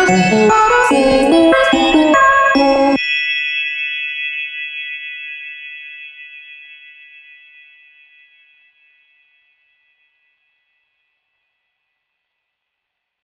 Terima kasih.